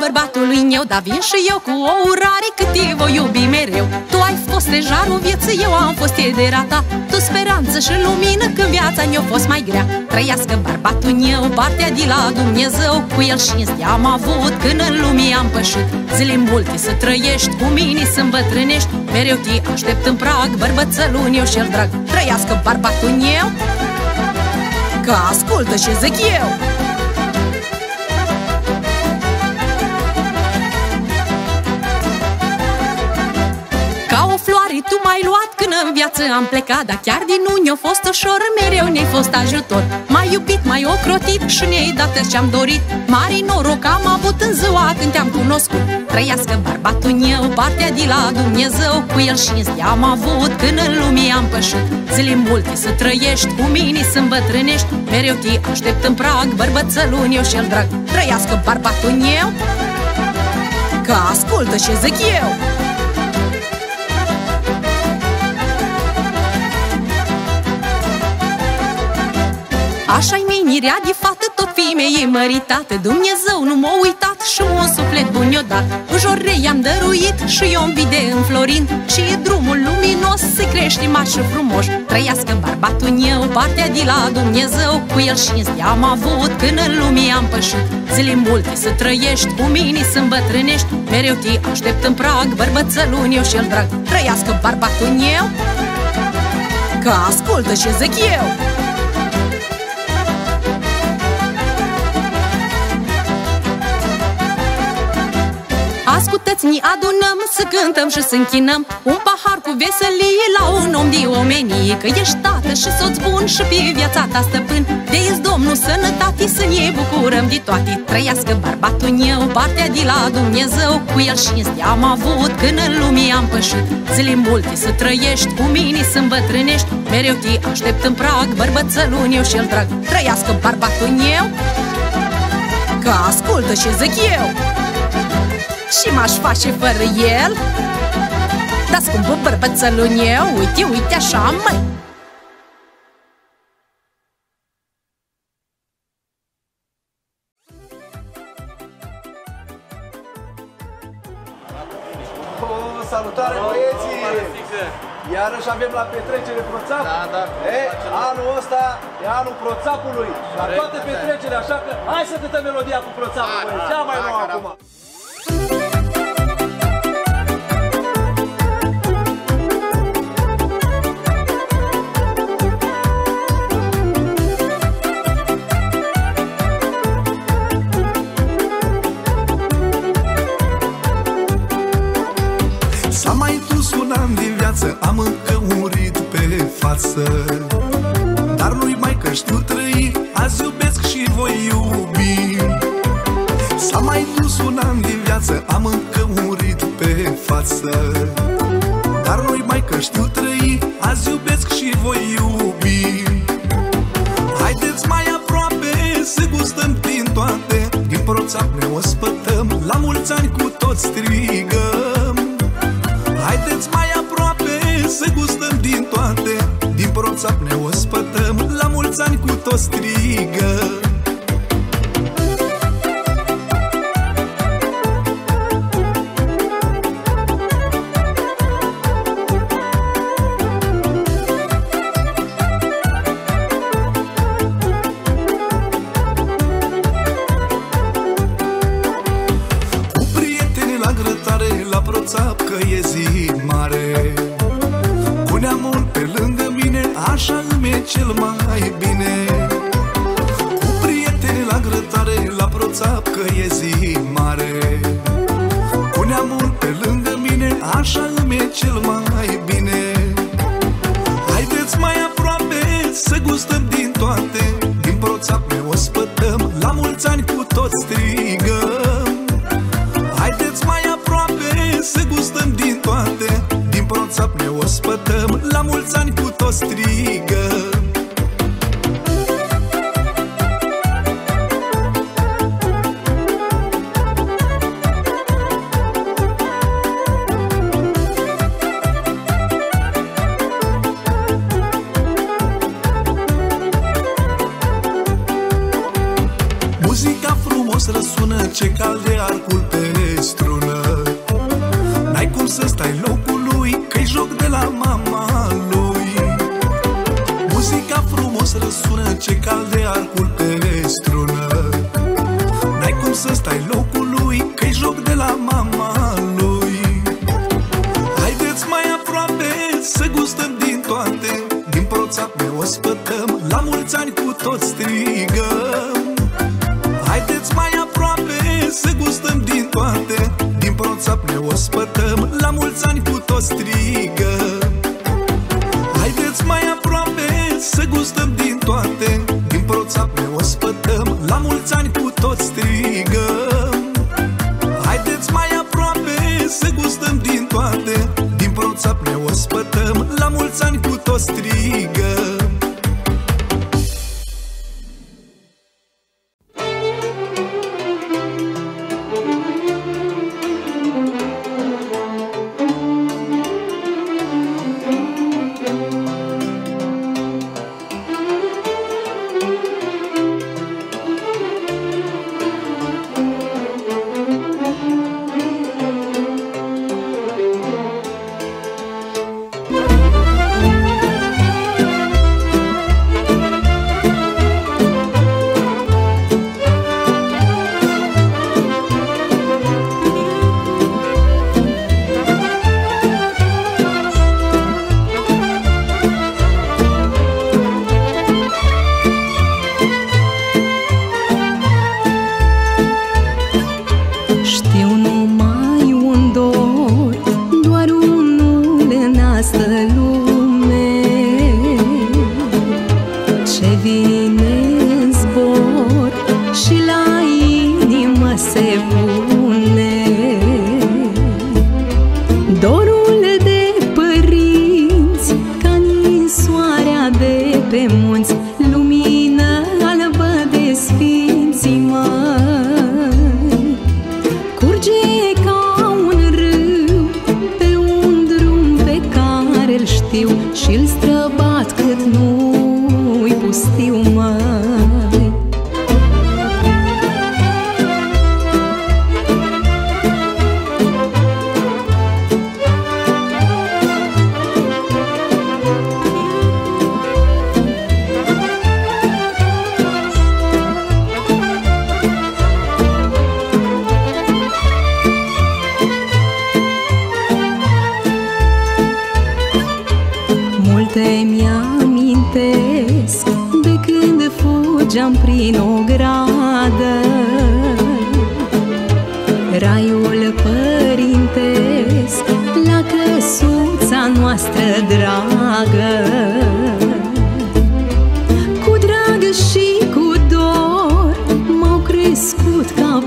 bărbatului meu Dar vin și eu cu o urare cât te voi iubi mereu. Tu ai fost stejarul vieții, eu am fost ederata Tu speranță și lumină când viața ne-a fost mai grea. Trăiască bărbatul meu, partea de la Dumnezeu. Cu el și am avut când în lume am pășit. Zile multe să trăiești, cu mine să îmbătrânești. Mereu te aștept în prag, bărbățelul meu și-l drag. Trăiască bărbatul meu Că ascultă ce zic eu Ca o floare tu m-ai luat când în viață am plecat Dar chiar din unii a fost ușor, mereu ne-ai fost ajutor. M-ai iubit, m-ai ocrotit și ne-ai dat ce-am dorit. Mari noroc am avut în ziua când te-am cunoscut. Trăiască bărbatul meu, partea de la Dumnezeu. Cu el și am avut când în lume am pășit Zile multe să trăiești, cu mine să îmbătrânești. Mereu te aștept în prag, bărbățălul eu și-l drag. Trăiască bărbatul meu Că ascultă ce zic eu Așa-i menirea de fată, tot femeie măritată. Dumnezeu nu m-a uitat și un suflet bun i-o dat. Ujorei am dăruit și eu vide înflorind. Și e drumul luminos să crește mari și frumoși. Trăiască bărbatul meu, partea de la Dumnezeu. Cu el și am avut când în lume am pășit. Zile multe să trăiești, cu mine să îmbătrânești. Mereu te aștept în prag, bărbățălul eu și-l drag. Trăiască bărbatul meu Că ascultă ce zic eu Ascultați, ne adunăm să cântăm și să închinăm Un pahar cu veselie la un om de omenie Că ești tată și soț bun și pe viața ta stăpân. De ești Domnul sănătate să ne bucurăm de toate. Trăiască bărbatul meu, partea de la Dumnezeu Cu el și am avut când în lume am pășit Zile multe să trăiești, cu mine să îmbătrânești Mereu te aștept în prag, bărbățălul eu și-l drag Trăiască bărbatul meu Că ascultă ce zic eu și m-aș face fără el Dar scumpul bărbățălul meu Uite, uite așa, măi salutare băieții! Iarăși avem la petrecere Proțap? Da, da. E, anul ăsta e anul Proțapului. La toate petrecere, așa că hai să cântăm melodia cu Proțapul, băieți. Cea mai dancer Din proțap ne ospătăm. La mulți ani cu toți strigăm ani răsună Ce calde arcul pe strună. N-ai cum să stai locul lui Că-i joc de la mama lui. Haideți mai aproape să gustăm din toate. Din proțap ne ospătăm La mulți ani cu toți strigăm. Haideți mai aproape să gustăm din toate. Din proțap ne ospătăm La mulți ani cu toți toți strigă Haideți mai aproape să gustăm din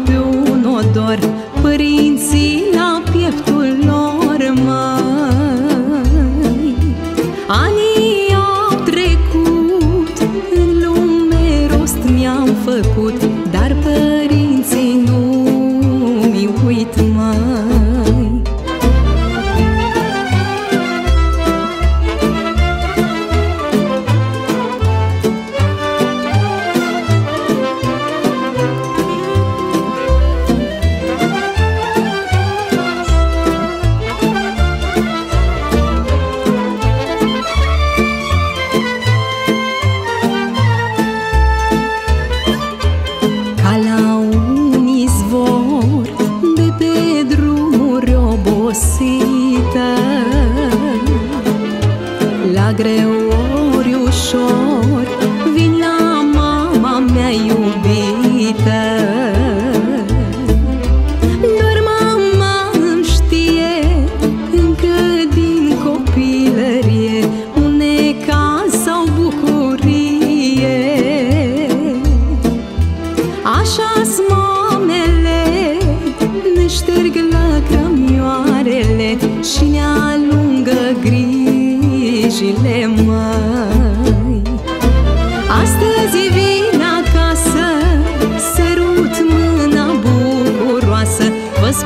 și-am de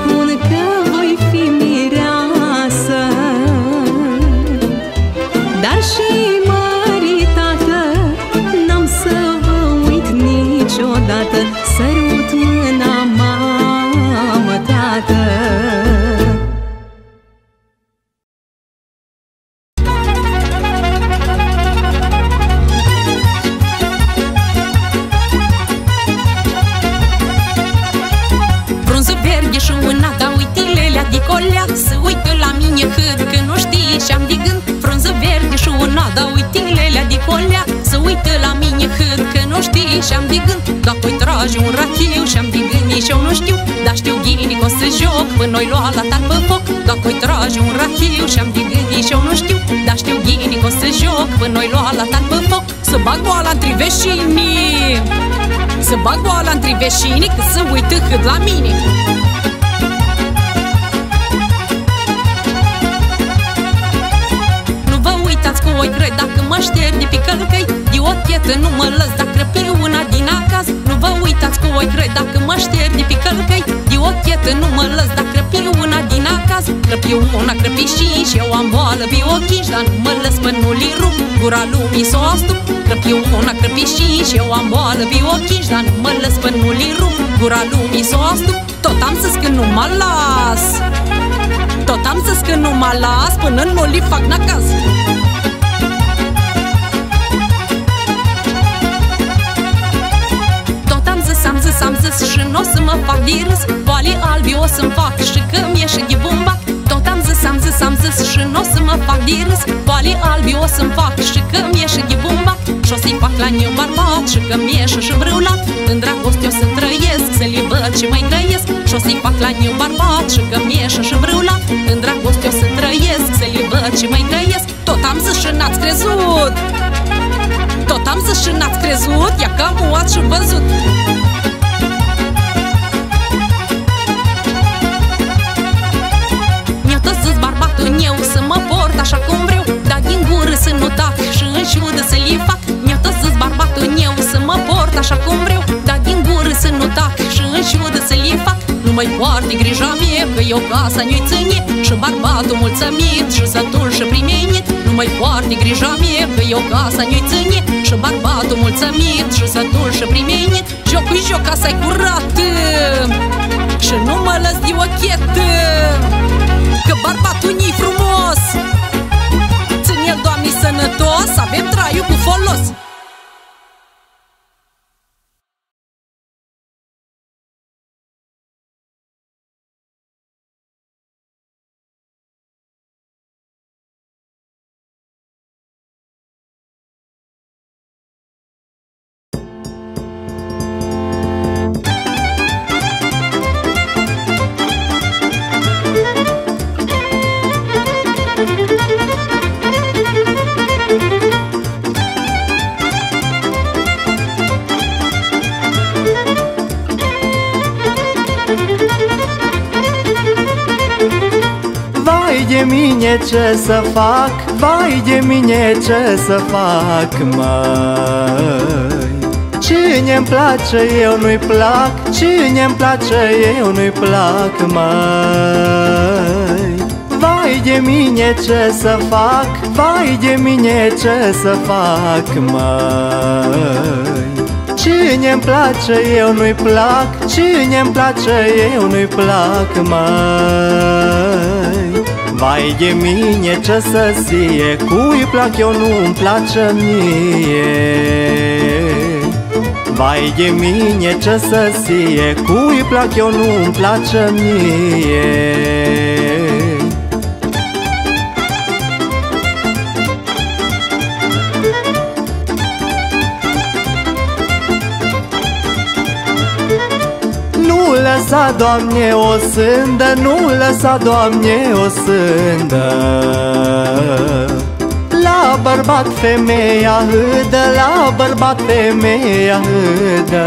gând Dacă-i Până noi lua la tal pe foc. Dacă i tragi un rachiu Și-am din gândii și eu nu știu Dar știu ghinii că o să joc Până noi lua la tal pe foc. Să bag boala între veșinii Să bag boala între veșinii Că să uită cât la mine. Cu oi grăi Dacă mă șterg de pe călcăi. De o chetă nu mă lăs Dacă răpi una din acasă. Nu vă uitați cu oi grăi Dacă mă șterg de pe călcăi De o chetă nu mă lăs Dacă răpi una din acasă. Răpi una, crăpi și Și eu am boală. Pe ochi Dar nu mă lăs până nu li rup Gura lumii s-o astup. Crăpi una, crăpi și Și eu am boală. Pe ochi Dar nu mă lăs până nu li rup Gura lumii s-o astup. Tot am să când nu mă las. Tot am să că nu mă las până nu li fac nacaz am zis și n-o să mă fac de râs Boale albi o să-mi fac și că mi și de bumbac Tot am zis, am zis, am zis și n-o să mă fac de râs Boale albi o să-mi fac și că mi și de bumbac Și-o să-i fac la neu barbat și că mi și și brâulat În dragoste o să trăiesc, să-l văd și mai trăiesc. Și-o să-i fac la neu barbat și că mi și și brâulat În dragoste o să trăiesc, să-l văd și mai trăiesc. Tot am zis și n-ați crezut. Tot am zis și n-ați crezut, ia că am și văzut mai poartă grija mie că eu casa nu-i ține. Și bărbatul mulțumit și sătul și primenit. Nu mai poartă grija mie că eu casa nu-i ține. Și bărbatul mulțumit și sătul și primenit. Jocul joc casa-i curată. Și nu mă lăs de ochetă Că bărbatul nu frumos. El, Doamne, sănătos Avem traiul cu folos ce să fac, vai de mine ce să fac, mai Cine-mi place, eu nu-i plac, cine-mi place, eu nu-i plac, mai Vai de mine ce să fac, vai de mine ce să fac, mai Cine-mi place, eu nu-i plac, cine-mi place, eu nu-i plac, mai Vai de mine ce să sie Cui plac eu nu-mi place mie. Vai de mine ce să sie Cui plac eu nu-mi place mie lăsa, Doamne, o sândă Nu lăsa, Doamne, o sândă. La bărbat femeia hâdă La bărbat femeia hâdă.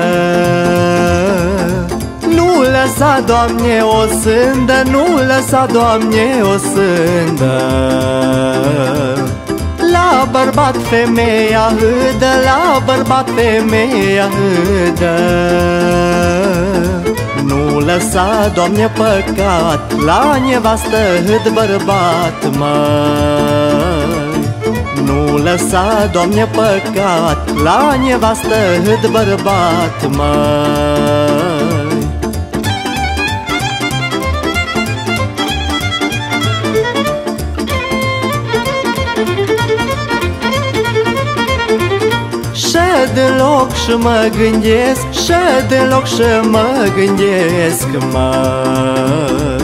Nu lăsa, Doamne, o sândă Nu lăsa, Doamne, o sândă. La bărbat femeia hâdă La bărbat femeia hâdă nu lăsa, Doamne, păcat La nevastă hât bărbat, măi Nu lăsa, Doamne, păcat La nevastă hât bărbat, măi deloc și mă gândesc Și deloc și mă gândesc, mai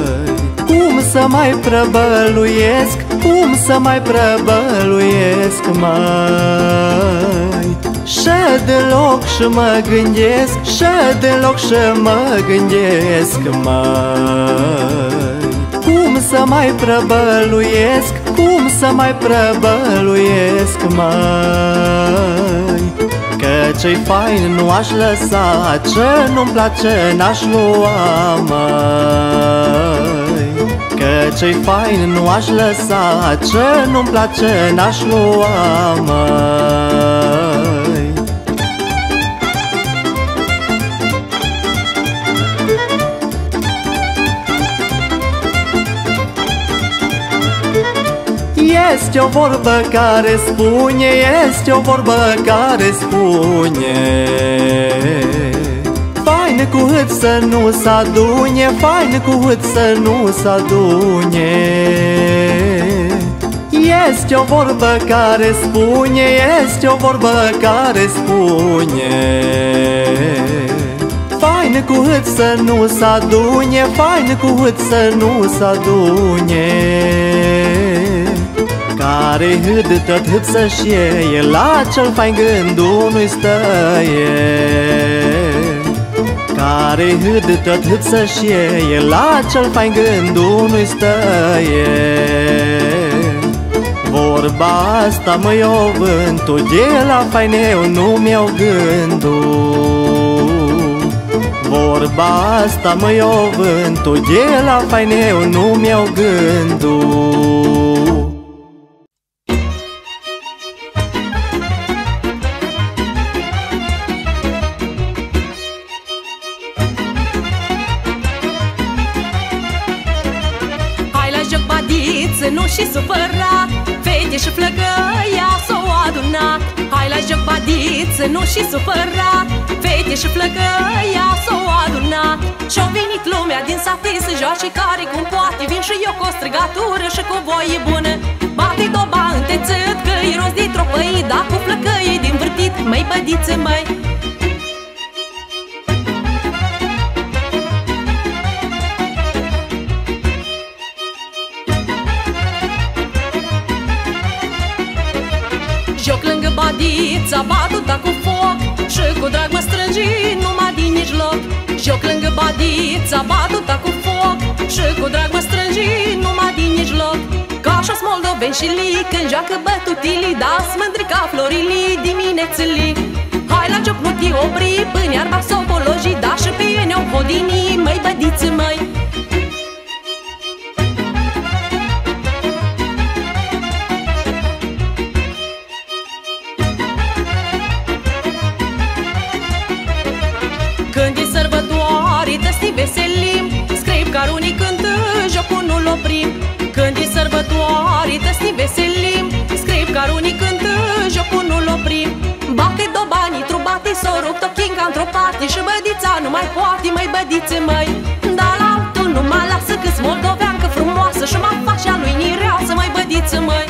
Cum să mai prăbăluiesc Cum să mai prăbăluiesc, mai Și deloc și mă gândesc Și deloc și mă gândesc Măi. Cum să mai prăbăluiesc Cum să mai prăbăluiesc Măi? Că ce-i fain nu aș lăsa Ce nu-mi place n-aș lua Măi. Că ce-i fain nu aș lăsa Ce nu-mi place n-aș lua Măi Este o vorbă care spune, este o vorbă care spune. Fain cu hât să nu s adune, fain cu hât să nu s adune Este o vorbă care spune, este o vorbă care spune. Fain cu hât să nu s adune, fain cu hât să nu s adune care hâd tot hâd să-și iei La cel fain gândul nu-i stăie Care hâd tot hâd să-și iei La cel fain gândul nu-i stăie Vorba asta mă iau vântul De la faineu nu mi-au gândul. Vorba asta mă iau vântul De la faineu nu mi-au gândul și supărat Fete și flăcăia s-o adunat Hai la joc badiță, nu și supărat Fete și flăcăia s-o adunat Și-au venit lumea din sate să joace care cum poate. Vin și eu cu o străgatură și cu voie bună. Bate doba întețât că-i rost de tropăi Da cu flăcăie din vârtit, măi bădiță, măi Joc lângă badița, batuta cu foc. Și cu drag mă strângi numai din mijloc Joc lângă badița, batuta cu foc. Și cu drag mă strângi numai din mijloc Ca așa moldoveni și li Când joacă bătutilii Da smândri ca florilii diminețilii Hai la joc nu te opri Până iarba nu mai poate Mai bădițe, măi. Dar la altul nu mă lasă că-s moldoveancă frumoasă Și mă face a lui nireasă, mai bădiță, măi.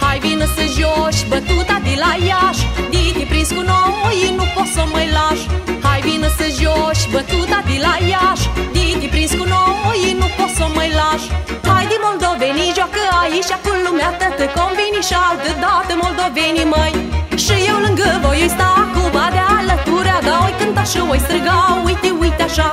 Hai vină să joci bătuta de la Iași. Diti prins cu noi, nu poți să mai lași. Hai vină să joci bătuta de la Iași. Diti prins cu noi, nu poți să mai lași. Hai de moldovenii, joacă aici cu lumea tătă Convini și altă dată moldovenii măi. Și eu lângă voi îi sta cu badea alăturea Da, oi cânta și oi striga, uite, uite așa